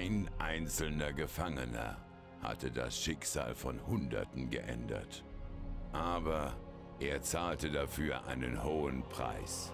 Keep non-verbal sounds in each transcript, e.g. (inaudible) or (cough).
Ein einzelner Gefangener hatte das Schicksal von Hunderten geändert. Aber er zahlte dafür einen hohen Preis.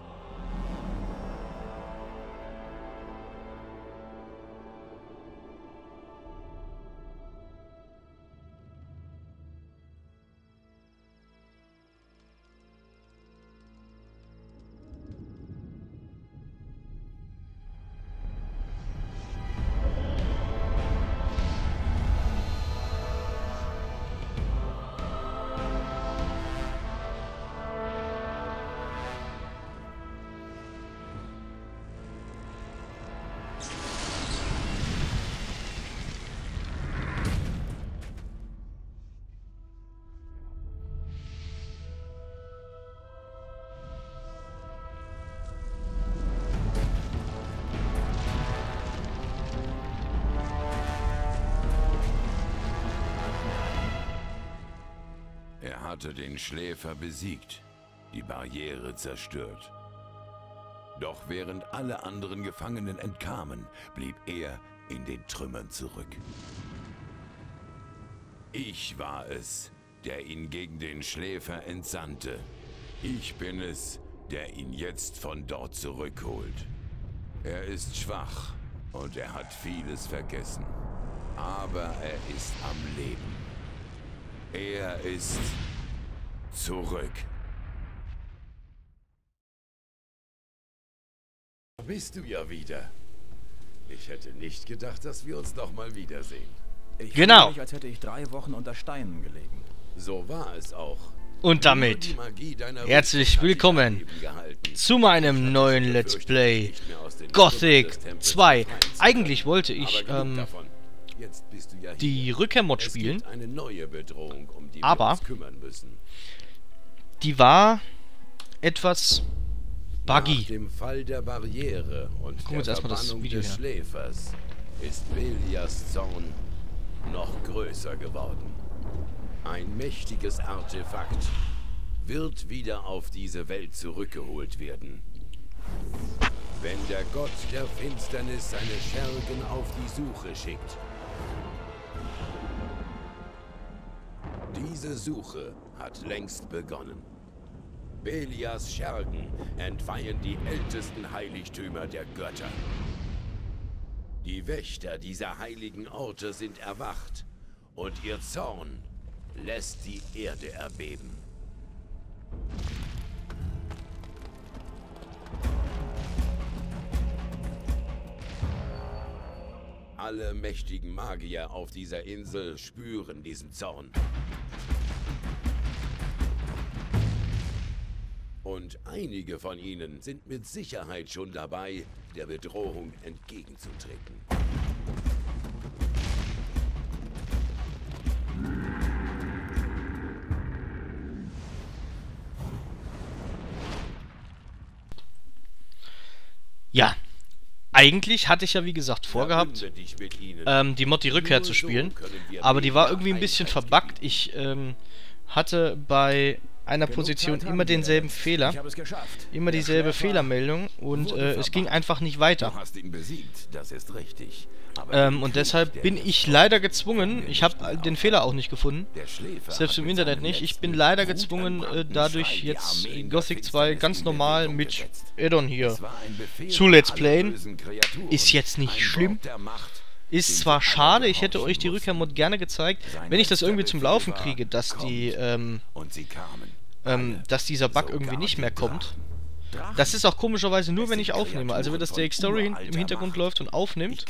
Hatte den Schläfer besiegt, die Barriere zerstört. Doch während alle anderen Gefangenen entkamen, blieb er in den Trümmern zurück. Ich war es, der ihn gegen den Schläfer entsandte. Ich bin es, der ihn jetzt von dort zurückholt. Er ist schwach und er hat vieles vergessen. Aber er ist am Leben. Er ist zurück. Da bist du ja wieder. Ich hätte nicht gedacht, dass wir uns noch mal wiedersehen. Ich Genau. fühle mich, als hätte ich drei Wochen unter Steinen gelegen. So war es auch. Und damit herzlich willkommen zu meinem neuen Let's Play nicht mehr aus den Gothic Schuppen des Tempels 2. befreien zu Eigentlich wollte ich ähm, davon. Jetzt bist du ja die. Rückkehrmod spielen. gibt eine neue Bedrohung, um die Aber- Die war etwas Nach buggy. dem Fall der Barriere und Gucken wir uns der erstmal das Video des. Schläfers ist Velias Zorn noch größer geworden. Ein mächtiges Artefakt wird wieder auf diese Welt zurückgeholt werden. Wenn der Gott der Finsternis seine Schergen auf die Suche schickt. Diese Suche hat längst begonnen. Belias Schergen entweihen die ältesten Heiligtümer der Götter. Die Wächter dieser heiligen Orte sind erwacht und ihr Zorn lässt die Erde erbeben. Alle mächtigen Magier auf dieser Insel spüren diesen Zorn. Und einige von ihnen sind mit Sicherheit schon dabei, der Bedrohung entgegenzutreten. Ja. Eigentlich hatte ich ja wie gesagt vorgehabt, ähm, die Mod die Rückkehr zu spielen. Aber die war irgendwie ein bisschen verbuggt. Ich ähm, hatte bei einer Position immer denselben. Fehler. Immer dieselbe Fehlermeldung und äh, es ging einfach nicht weiter. Ähm, und deshalb bin ich leider gezwungen, ich habe den. Fehler auch nicht gefunden, selbst im Internet nicht. Ich bin leider gezwungen, äh, dadurch jetzt Gothic 2 Finsternis ganz normal mit. Addon hier zu Let's Playen. Ist jetzt nicht schlimm. Der Ist zwar schade, ich hätte euch die. Rückkehrmod gerne gezeigt, wenn ich das irgendwie zum Laufen kriege, dass die, ähm, Und sie kamen. ähm, dass dieser Bug irgendwie nicht mehr kommt. Das ist auch komischerweise nur, wenn ich aufnehme. Also wenn das DX Story im Hintergrund läuft und aufnimmt,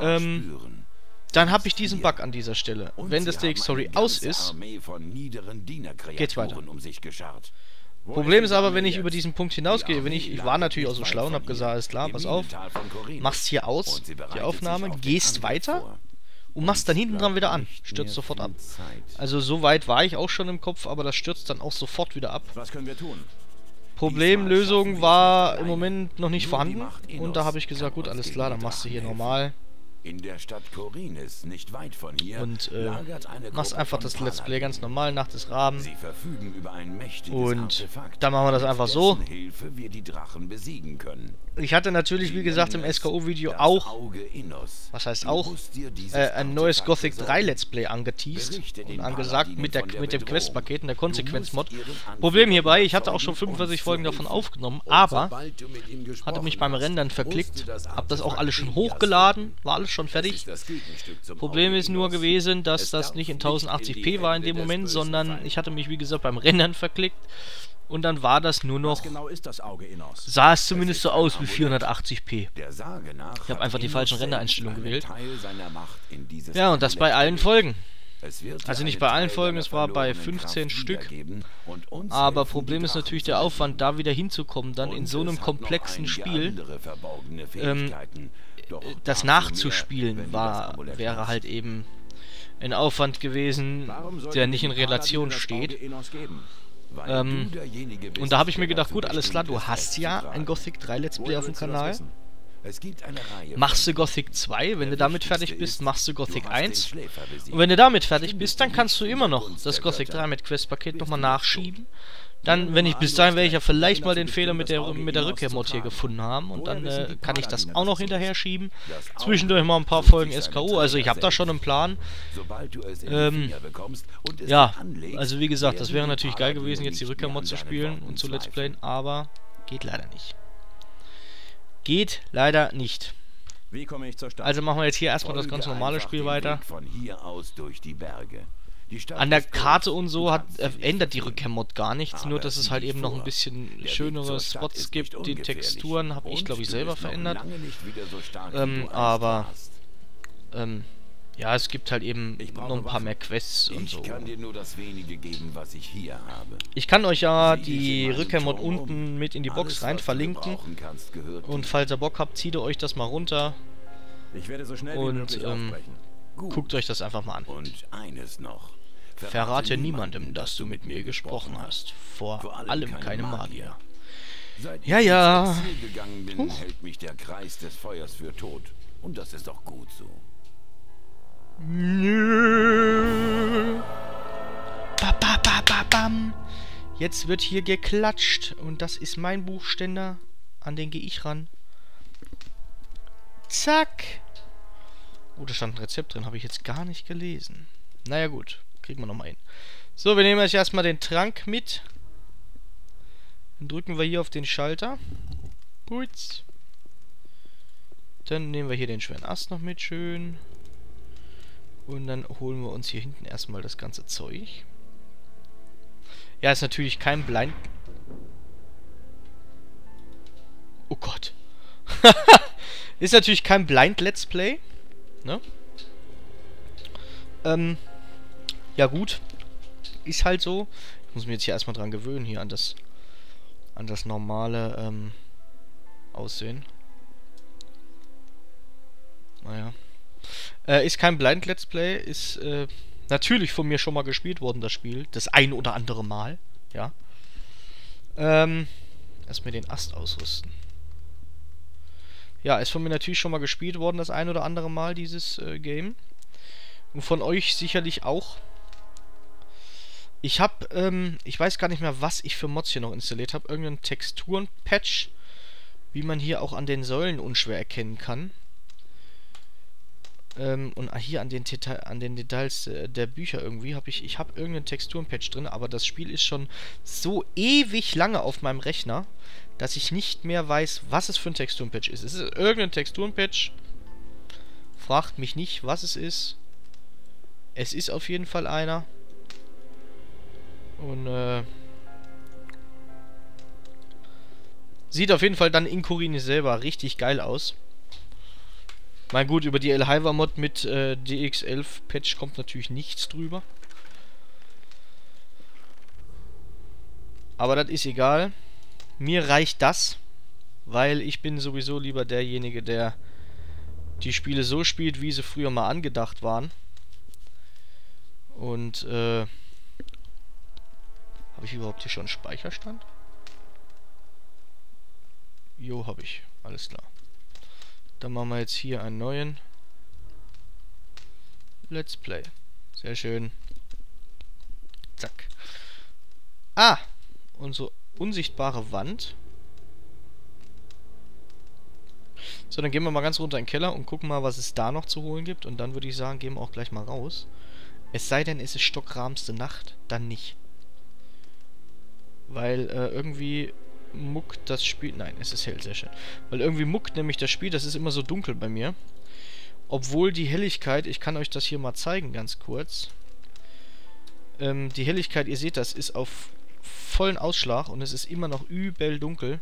ähm, dann habe ich diesen. Bug an dieser Stelle. Und Wenn das DX Story aus ist, geht's weiter. Problem ist aber, wenn ich über diesen Punkt hinausgehe, wenn ich, ich war natürlich auch so schlau und habe gesagt, alles klar, pass auf, machst hier aus, die Aufnahme, gehst weiter und machst dann hinten dran wieder an, stürzt sofort ab. Also so weit war ich auch schon im Kopf, aber das stürzt dann auch sofort wieder ab. Was können wir tun? Problemlösung war im. Moment noch nicht vorhanden und da habe ich gesagt, gut, alles klar, dann machst du hier normal In der Stadt Korinis, nicht weit von hier, Und äh, machst einfach das Let's Play ganz normal nach des mächtiges Und dann machen wir das einfach so. dessen Hilfe wir die Drachen besiegen können. Ich hatte natürlich, wie gesagt, im SKO-Video auch, was heißt auch, äh, ein neues Gothic 3 besorgen. Let's Play angeteased und angesagt mit, der, mit dem. Questpaket und der Konsequenzmod. Problem hierbei, ich hatte auch schon 45 uns zu Folgen davon aufgenommen, aber hatte mich beim Rendern verklickt, das hab das auch alles schon hochgeladen, war alles schon fertig. Problem ist nur gewesen, dass das nicht in nicht in die 1080p war in dem Moment, sondern ich hatte mich, wie gesagt, beim Rendern verklickt und dann war das nur noch, genau das sah es zumindest so aus wie Amulett. 480p. Der Sage nach Ich hab hat einfach die falschen Rendereinstellungen gewählt. Teil seiner Macht in dieses Ja, und das bei allen. Folgen. Es wird dir Also nicht bei allen Folgen, es war bei verlorenen 15 Kraft Stück. wiedergeben und uns Aber Problem ist natürlich der. Aufwand, da wieder hinzukommen, dann in so einem komplexen Spiel. ähm, Das nachzuspielen war, wäre halt eben ein Aufwand gewesen, der nicht in Relation steht. Ähm, Und da habe ich mir gedacht, gut, alles klar, du hast ja ein. Gothic 3 Let's Play auf dem Kanal. Wissen? Es gibt eine Reihe Machst du Gothic 2, wenn du damit fertig bist, ist, machst du Gothic hast den 1. Schläfer besiegt. Und wenn du damit fertig bist, dann kannst du immer noch das Gothic Götter. 3 mit Questpaket nochmal nachschieben. Dann, wenn ich bis dahin werde ich ja vielleicht mal den Fehler mit der, mit der Rückkehrmod hier gefunden haben und dann äh, kann ich das auch noch hinterher schieben. Zwischendurch mal ein paar Folgen SKO, also ich habe da schon einen Plan. Ähm, Ja, also wie gesagt, das wäre natürlich geil gewesen, jetzt die Rückkehrmod zu spielen und zu Let's. Playen, aber geht leider nicht. Geht leider nicht. Also machen wir jetzt hier erstmal das Folge ganz normale Spiel weiter. An der Karte und so hat, äh, ändert die. Rückkehrmod gar nichts, nur dass es halt eben noch ein bisschen schönere Spots gibt. Die. Texturen habe ich, glaube ich, selber verändert. Ähm, aber-. Ähm, ja, es gibt halt eben noch ein paar Waffen. mehr Quests und Ich so. kann geben, ich. Ich kann euch ja dich die Rückkehrmod unten mit in die Box Alles, rein verlinken. kannst, Und falls ihr Bock habt, zieht ihr euch das mal runter. ich werde so und, ähm. Guckt euch das einfach mal an. Und eines noch. Verrate niemandem, dass du mit mir gesprochen hast. Vor allem keine Magier. Seit Ja, ja. bin, hält mich der Kreis des Feuers für tot. Und das ist auch gut so. Ba, ba, ba, ba, bam. Jetzt wird hier geklatscht. Und das ist mein Buchständer. An den gehe ich ran. Zack. Oh, da stand ein Rezept drin. Habe ich jetzt gar nicht gelesen. Naja, gut. Kriegen wir nochmal hin. So, wir nehmen jetzt erstmal den Trank mit. Dann drücken wir hier auf den Schalter. Gut. Dann nehmen wir hier den schweren Ast noch mit. Schön. Und dann holen wir uns hier hinten erstmal das ganze Zeug. Ja, ist natürlich kein Blind... Oh Gott. (laughs) ist natürlich kein Blind Let's Play. Ne? Ähm, ja gut. Ist halt so. Ich muss mir jetzt hier erstmal dran gewöhnen, hier an das an das normale ähm, Aussehen. Naja. Äh, ist kein Blind Let's Play, ist äh, natürlich von mir schon mal gespielt worden, das Spiel. Das ein oder andere Mal, ja. Ähm, erstmal den Ast ausrüsten. Ja, ist von mir natürlich schon mal gespielt worden, das ein oder andere Mal, dieses äh, Game. Und von euch sicherlich auch. Ich habe, ähm, ich weiß gar nicht mehr, was ich für Mods hier noch installiert habe. Irgendeinen Texturen-Patch, wie man hier auch an den Säulen unschwer erkennen kann. Ähm, und hier an den, Deta an den Details äh, der Bücher irgendwie habe ich, ich habe irgendeinen Texturenpatch drin, aber das Spiel ist schon so ewig lange auf meinem Rechner, dass ich nicht mehr weiß, was es für ein Texturenpatch ist. Es ist irgendein Texturenpatch. Fragt mich nicht, was es ist. Es ist auf jeden Fall einer. Und äh, sieht auf jeden Fall dann in Kurini selber richtig geil aus. Mein gut, über die Elhiva Mod mit äh, DX11 Patch kommt natürlich nichts drüber. Aber das ist egal. Mir reicht das, weil ich bin sowieso lieber derjenige, der die Spiele so spielt, wie sie früher mal angedacht waren. Und äh, habe ich überhaupt hier schon einen Speicherstand? Jo, habe ich. Alles klar. Dann machen wir jetzt hier einen neuen. Let's Play. Sehr schön. Zack. Ah! Unsere unsichtbare Wand. So, dann gehen wir mal ganz runter in den Keller und gucken mal, was es da noch zu holen gibt. Und dann würde ich sagen, gehen wir auch gleich mal raus. Es sei denn, es ist stockrahmste Nacht, dann nicht. Weil äh, irgendwie muckt das Spiel... Nein, es ist hell, sehr schön. Weil irgendwie muckt nämlich das Spiel, das ist immer so dunkel bei mir. Obwohl die Helligkeit, ich kann euch das hier mal zeigen, ganz kurz. Ähm, die Helligkeit, ihr seht das, ist auf vollen Ausschlag und es ist immer noch übel dunkel.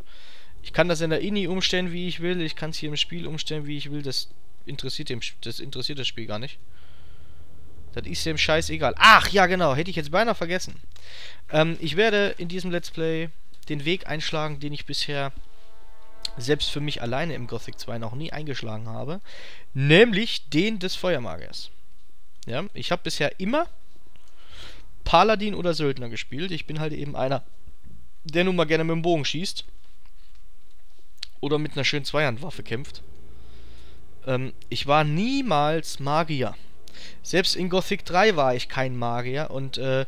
Ich kann das in der INI umstellen, wie ich will. Ich kann es hier im Spiel umstellen, wie ich will. Das interessiert, dem, das interessiert das Spiel gar nicht. Das ist dem Scheiß egal. Ach, ja genau, hätte ich jetzt beinahe vergessen. Ähm, ich werde in diesem Let's Play den Weg einschlagen, den ich bisher selbst für mich alleine im Gothic 2 noch nie eingeschlagen habe. Nämlich den des Feuermagiers. Ja, ich habe bisher immer Paladin oder Söldner gespielt. Ich bin halt eben einer, der nun mal gerne mit dem Bogen schießt. Oder mit einer schönen Zweihandwaffe kämpft. Ähm, ich war niemals Magier. Selbst in Gothic 3 war ich kein Magier und äh,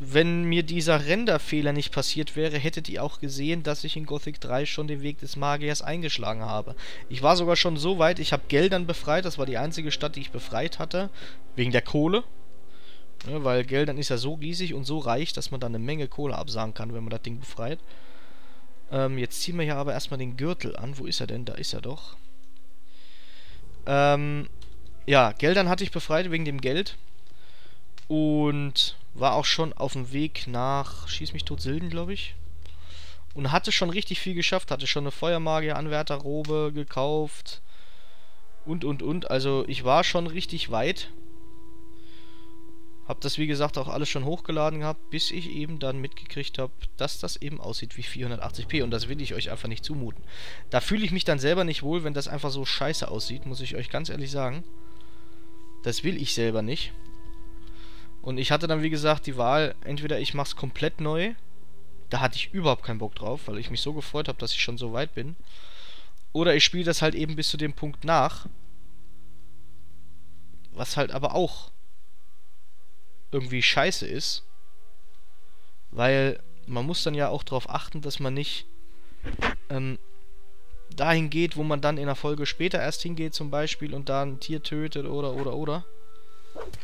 wenn mir dieser Renderfehler nicht passiert wäre, hättet ihr auch gesehen, dass ich in Gothic 3 schon den Weg des Magiers eingeschlagen habe. Ich war sogar schon so weit, ich habe Geldern befreit, das war die einzige Stadt, die ich befreit hatte, wegen der Kohle. Ja, weil Geldern ist ja so riesig und so reich, dass man da eine Menge Kohle absagen kann, wenn man das Ding befreit. Ähm, jetzt ziehen wir hier aber erstmal den Gürtel an. Wo ist er denn? Da ist er doch. Ähm, ja, Geldern hatte ich befreit wegen dem Geld. Und war auch schon auf dem Weg nach Schieß mich tot Silden, glaube ich. Und hatte schon richtig viel geschafft. Hatte schon eine Feuermagier-Anwärterrobe gekauft. Und, und, und. Also ich war schon richtig weit. Hab das wie gesagt auch alles schon hochgeladen gehabt, bis ich eben dann mitgekriegt habe, dass das eben aussieht wie 480p und das will ich euch einfach nicht zumuten. Da fühle ich mich dann selber nicht wohl, wenn das einfach so scheiße aussieht, muss ich euch ganz ehrlich sagen. Das will ich selber nicht. Und ich hatte dann wie gesagt die Wahl, entweder ich mache es komplett neu, da hatte ich überhaupt keinen Bock drauf, weil ich mich so gefreut habe, dass ich schon so weit bin. Oder ich spiele das halt eben bis zu dem Punkt nach. Was halt aber auch irgendwie scheiße ist. Weil man muss dann ja auch darauf achten, dass man nicht ähm, dahin geht, wo man dann in der Folge später erst hingeht zum Beispiel und da ein Tier tötet oder oder oder.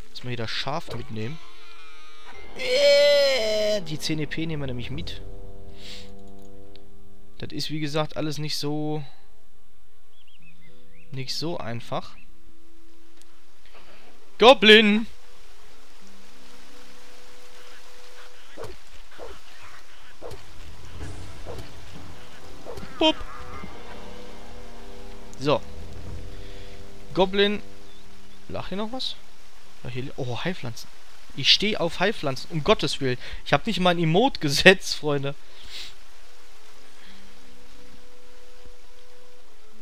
Jetzt mal hier das Schaf mitnehmen. Äh, die 10 EP nehmen wir nämlich mit. Das ist wie gesagt alles nicht so nicht so einfach. Goblin! Pup. So. Goblin. Lach hier noch was? Oh, Heilpflanzen. Ich stehe auf Heilpflanzen. Um Gottes Willen. Ich habe nicht mal ein Emote gesetzt, Freunde.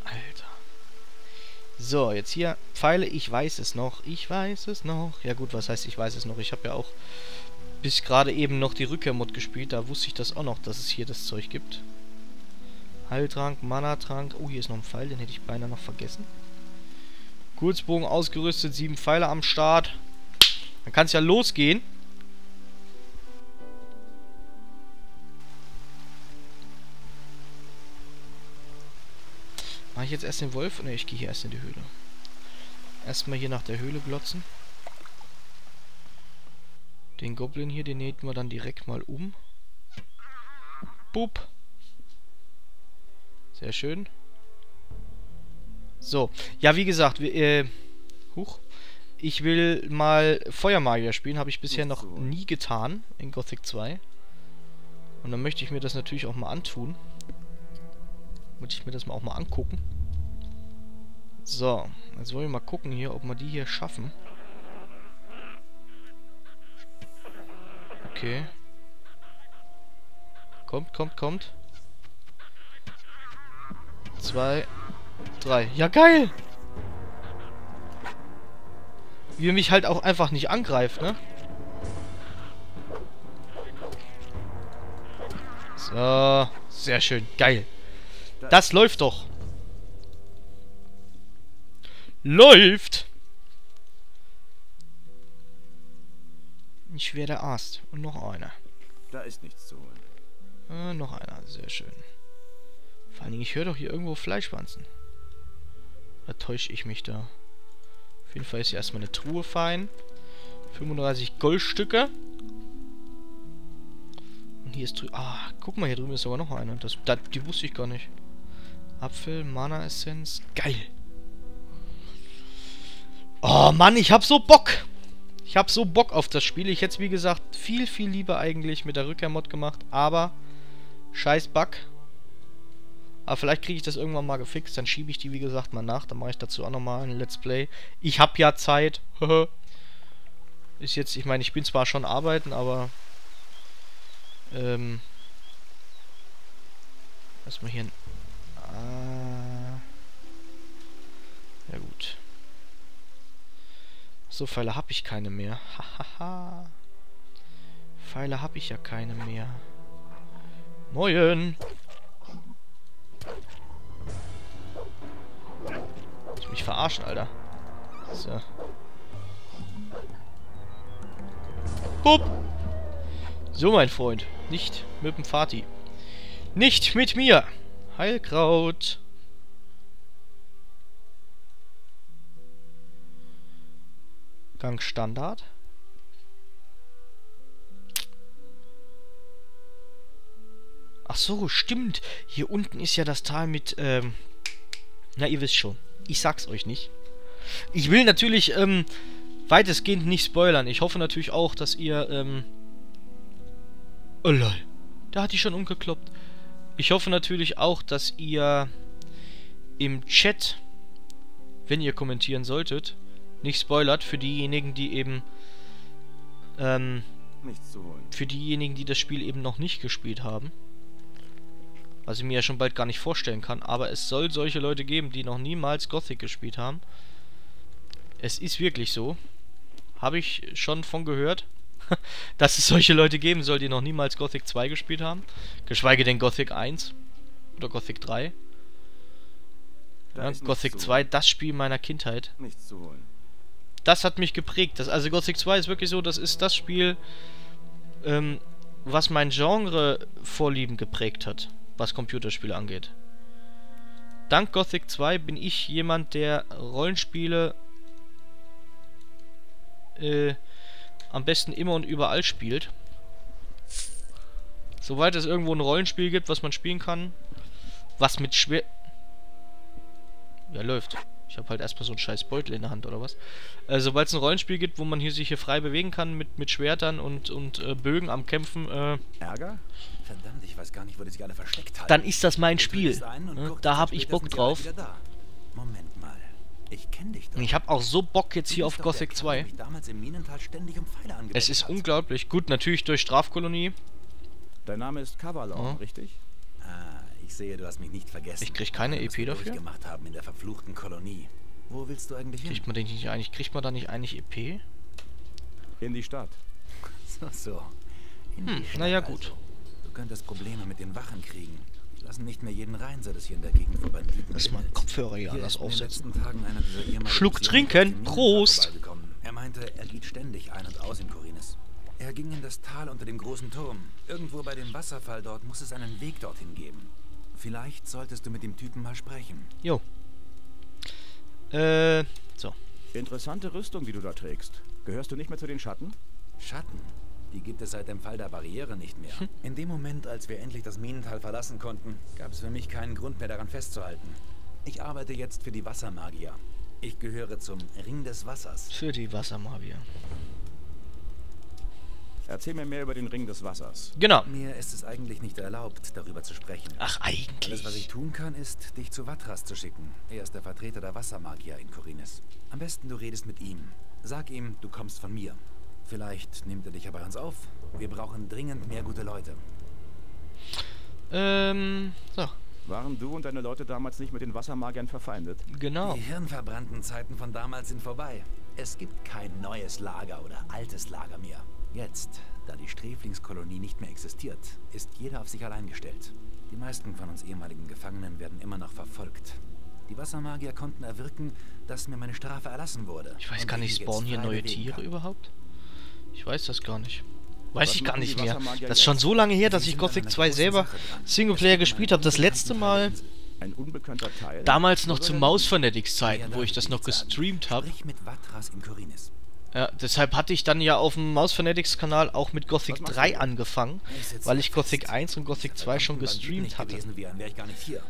Alter. So, jetzt hier Pfeile. Ich weiß es noch. Ich weiß es noch. Ja gut, was heißt ich weiß es noch? Ich habe ja auch bis gerade eben noch die Rückkehrmod gespielt. Da wusste ich das auch noch, dass es hier das Zeug gibt. Heiltrank, Mana-Trank. Oh, hier ist noch ein Pfeil, den hätte ich beinahe noch vergessen. Kurzbogen ausgerüstet, sieben Pfeile am Start. Dann kann es ja losgehen. Mache ich jetzt erst den Wolf? Ne, ich gehe hier erst in die Höhle. Erstmal hier nach der Höhle glotzen. Den Goblin hier, den nähten wir dann direkt mal um. Bub. Sehr schön. So. Ja, wie gesagt, wir, äh, huch. Ich will mal Feuermagier spielen. Habe ich bisher noch nie getan in Gothic 2. Und dann möchte ich mir das natürlich auch mal antun. Möchte ich mir das mal auch mal angucken. So. Jetzt wollen wir mal gucken hier, ob wir die hier schaffen. Okay. Kommt, kommt, kommt zwei, drei. Ja, geil! Wie er mich halt auch einfach nicht angreift, ne? So, sehr schön. Geil. Das läuft doch. Läuft! ich wäre der Arzt. Und noch einer. Da ist nichts zu holen. Äh, noch einer. Sehr schön. Vor allen Dingen, ich höre doch hier irgendwo Fleischwanzen. Da täusche ich mich da. Auf jeden Fall ist hier erstmal eine Truhe fein. 35 Goldstücke. Und hier ist drüben... Ah, guck mal, hier drüben ist sogar noch einer. Das, das, die wusste ich gar nicht. Apfel, Mana-Essenz. Geil. Oh Mann, ich hab so Bock. Ich hab so Bock auf das Spiel. Ich hätte es, wie gesagt, viel, viel lieber eigentlich mit der Rückkehrmod gemacht. Aber, scheiß Bug. Aber vielleicht kriege ich das irgendwann mal gefixt. Dann schiebe ich die, wie gesagt, mal nach. Dann mache ich dazu auch nochmal ein Let's Play. Ich hab ja Zeit. (laughs) Ist jetzt, ich meine, ich bin zwar schon arbeiten, aber... Ähm... Erstmal hier ein... Ah... Ja gut. So, Pfeile habe ich keine mehr. Hahaha. Pfeile habe ich ja keine mehr. Moin! Mich verarschen, Alter. So. Hup! So, mein Freund. Nicht mit dem Vati. Nicht mit mir! Heilkraut! Gang Standard. Ach so, stimmt. Hier unten ist ja das Tal mit, ähm... Na, ihr wisst schon. Ich sag's euch nicht. Ich will natürlich, ähm, weitestgehend nicht spoilern. Ich hoffe natürlich auch, dass ihr, ähm... Oh lol. Da hat die schon umgekloppt. Ich hoffe natürlich auch, dass ihr im Chat, wenn ihr kommentieren solltet, nicht spoilert für diejenigen, die eben ähm, für diejenigen, die das Spiel eben noch nicht gespielt haben. Was ich mir ja schon bald gar nicht vorstellen kann. Aber es soll solche Leute geben, die noch niemals Gothic gespielt haben. Es ist wirklich so. Habe ich schon von gehört. (laughs) dass es solche Leute geben soll, die noch niemals Gothic 2 gespielt haben. Geschweige denn Gothic 1. Oder Gothic 3. Ja, Gothic 2, das Spiel meiner Kindheit. Nichts zu holen das hat mich geprägt. Das, also Gothic 2 ist wirklich so, das ist das Spiel, ähm, was mein Genre-Vorlieben geprägt hat, was Computerspiele angeht. Dank Gothic 2 bin ich jemand, der Rollenspiele äh, am besten immer und überall spielt. Soweit es irgendwo ein Rollenspiel gibt, was man spielen kann, was mit schwer... Ja, läuft. Ich habe halt erstmal so einen scheiß Beutel in der Hand oder was. Äh, Sobald es ein Rollenspiel gibt, wo man hier sich hier frei bewegen kann mit, mit Schwertern und, und äh, Bögen am Kämpfen. Äh, Ärger? Verdammt, ich weiß gar nicht, wo die sich alle versteckt halten. Dann ist das mein Spiel. Ne? Da habe ich Bock drauf. Moment mal. Ich kenne dich doch. Ich habe auch so Bock jetzt hier auf Gothic 2. Um es ist hat. unglaublich. Gut, natürlich durch Strafkolonie. Dein Name ist Kavalon, mhm. richtig? Ich sehe, du hast mich nicht vergessen. Ich krieg keine EP dafür? gemacht haben in der verfluchten Kolonie. Wo willst du eigentlich hin? Kriegt man, den nicht eigentlich, kriegt man da nicht eigentlich EP? In die Stadt. (laughs) So, so. In hm, naja, gut. Also. Du könntest Probleme mit den Wachen kriegen. Die lassen nicht mehr jeden rein, seit es hier in der Gegend vor Banditen Lass mal Kopfhörer hier anders aufsetzen. Schluck trinken. Prost. Er meinte, er geht ständig ein und aus in Corines. Er ging in das Tal unter dem großen Turm. Irgendwo bei dem Wasserfall dort muss es einen Weg dorthin geben. Vielleicht solltest du mit dem Typen mal sprechen. Jo. Äh, so. Interessante Rüstung, die du da trägst. Gehörst du nicht mehr zu den Schatten? Schatten? Die gibt es seit dem Fall der Barriere nicht mehr. Hm. In dem Moment, als wir endlich das Minental verlassen konnten, gab es für mich keinen Grund mehr daran festzuhalten. Ich arbeite jetzt für die Wassermagier. Ich gehöre zum Ring des Wassers. Für die Wassermagier. Erzähl mir mehr über den Ring des Wassers. Genau. Mir ist es eigentlich nicht erlaubt, darüber zu sprechen. Ach, eigentlich. Alles, was ich tun kann, ist, dich zu Vatras zu schicken. Er ist der Vertreter der Wassermagier in Korinis. Am besten du redest mit ihm. Sag ihm, du kommst von mir. Vielleicht nimmt er dich ja bei uns auf. Wir brauchen dringend mehr gute Leute. Ähm, so. Waren du und deine Leute damals nicht mit den Wassermagiern verfeindet? Genau. Die hirnverbrannten Zeiten von damals sind vorbei. Es gibt kein neues Lager oder altes Lager mehr. Jetzt, da die Sträflingskolonie nicht mehr existiert, ist jeder auf sich allein gestellt. Die meisten von uns ehemaligen Gefangenen werden immer noch verfolgt. Die Wassermagier konnten erwirken, dass mir meine Strafe erlassen wurde. Ich weiß gar nicht, spawnen hier neue Tiere kann. überhaupt? Ich weiß das gar nicht. Weiß Was ich gar nicht mehr. Das ist schon so lange her, dass ich Gothic einer 2 großen selber. Singleplayer gespielt habe. Das letzte Mal damals noch zu Maus? Fanatics Zeiten, wo ich das noch gestreamt habe. Ja, deshalb hatte ich dann ja auf dem Maus Fanatics Kanal auch mit Gothic Was machst 3 du? angefangen, weil ich Gothic fest. 1 und Gothic 2 schon gestreamt hatte. hier.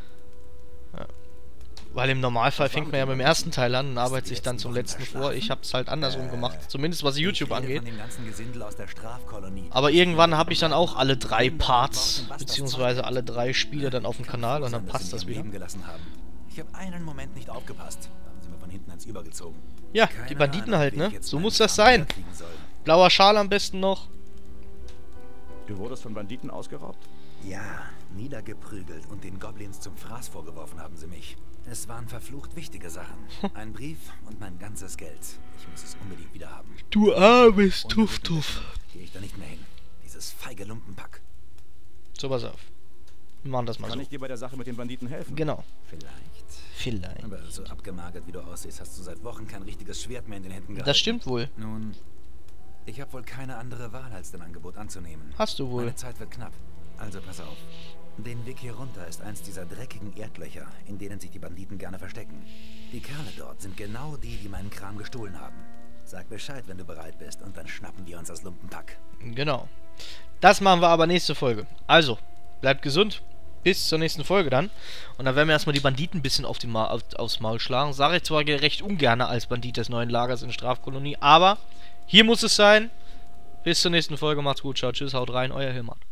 Weil im Normalfall fängt man ja Banditen? ersten Teil an und arbeitet sich dann zum letzten vor. Ich hab's halt andersrum Äh, gemacht, zumindest was YouTube angeht. Aber irgendwann habe ich dann auch alle drei Parts, beziehungsweise alle drei Spiele dann auf dem Kanal und dann passt das wieder. Leben gelassen haben. Ich habe einen Moment nicht aufgepasst. Hinten ans Übergezogen. Ja, Keine die Banditen Ahnung, halt, ne? So muss das sein. Blauer Schal am besten noch. Du wurdest von Banditen ausgeraubt? Ja, niedergeprügelt und den Goblins zum Fraß vorgeworfen haben sie mich. Es waren verflucht wichtige Sachen. (laughs) Ein Brief und mein ganzes Geld. Ich muss es unbedingt wieder haben. Du armes Ohne Tuff Rückenwissen Tuff. Gehe ich da nicht mehr hin. Dieses feige Lumpenpack. So, pass auf. Wir machen das mal Kann so. ich dir bei der Sache mit den Banditen helfen? Genau. Vielleicht. Vielleicht. Aber so abgemagert wie du aussiehst, hast du seit Wochen kein richtiges Schwert mehr in den Händen gehalten. Das stimmt wohl. Nun, ich habe wohl keine andere Wahl, als dein Angebot anzunehmen. Hast du wohl. Meine Zeit wird knapp. Also pass auf. Den Weg hier runter ist eins dieser dreckigen Erdlöcher, in denen sich die Banditen gerne verstecken. Die Kerle dort sind genau die, die meinen Kram gestohlen haben. Sag Bescheid, wenn du bereit bist, und dann schnappen wir uns das Lumpenpack. Genau. Das machen wir aber nächste Folge. Also, bleibt gesund. Bis zur nächsten Folge dann. Und dann werden wir erstmal die Banditen ein bisschen auf die Ma auf, aufs Maul schlagen. Sage ich zwar recht ungern als Bandit des neuen Lagers in Strafkolonie, aber hier muss es sein. Bis zur nächsten Folge. Macht's gut. Ciao, tschüss, haut rein. Euer Hillmann.